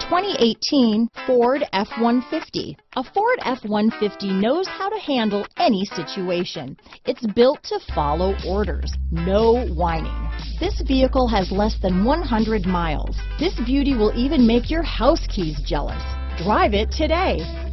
2018 Ford F-150. A Ford F-150 knows how to handle any situation. It's built to follow orders, no whining. This vehicle has less than 100 miles. This beauty will even make your house keys jealous. Drive it today.